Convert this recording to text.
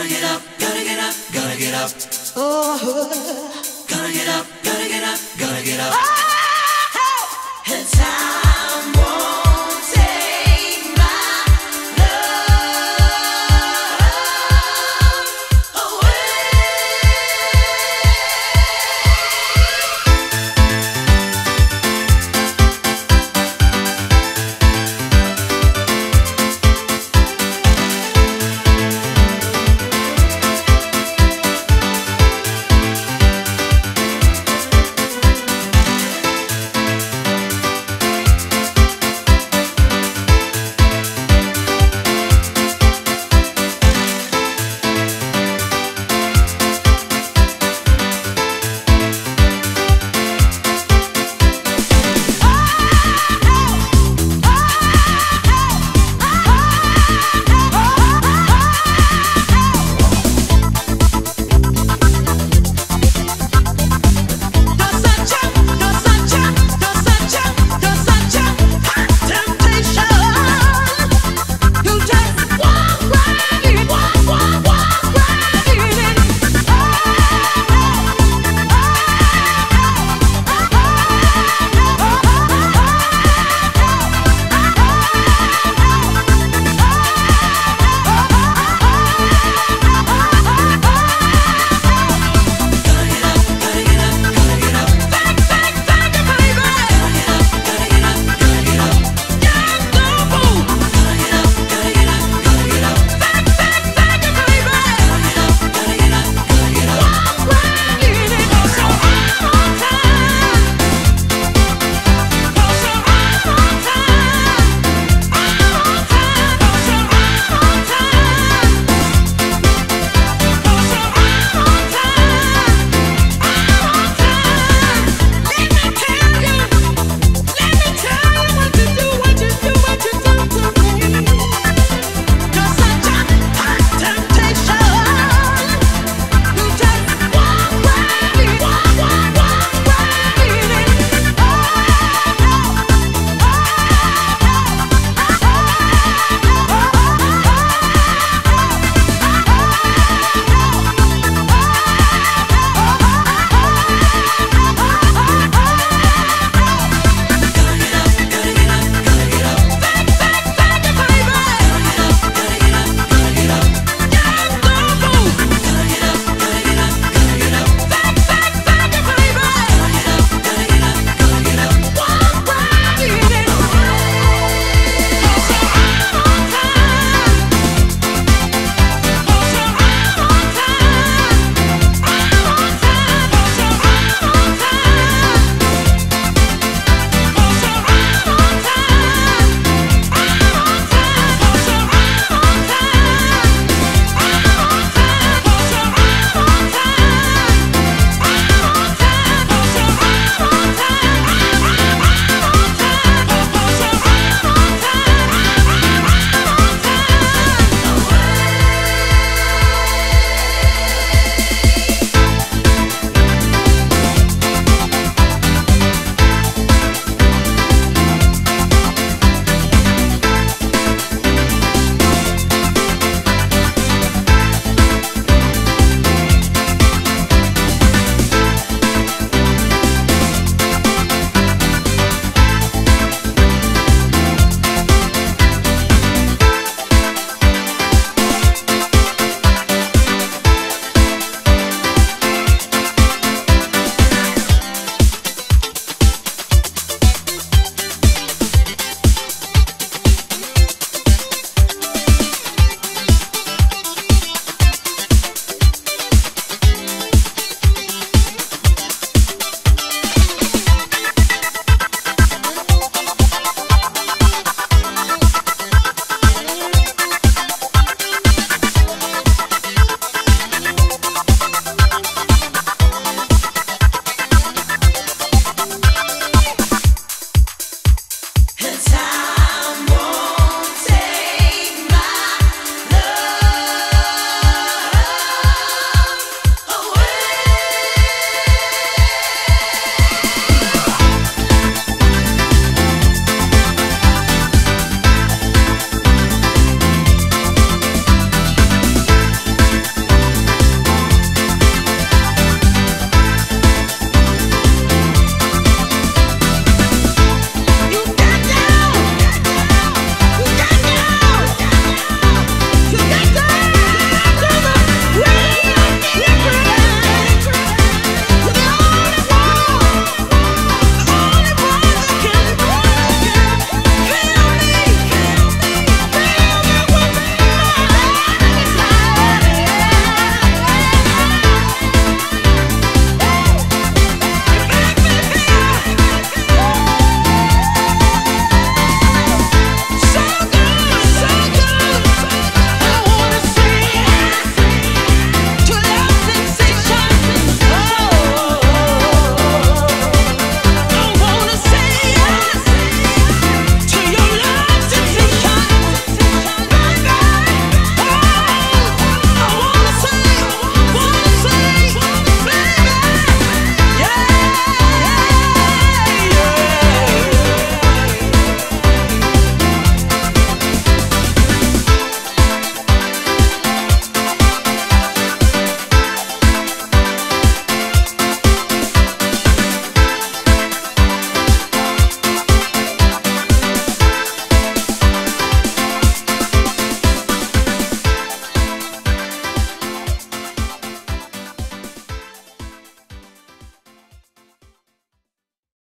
Gotta get up, gotta get up, gotta get up. Oh, gotta get up, gotta get up, gotta get up.